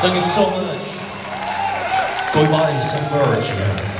Thank you so much. Goodbye, St. George.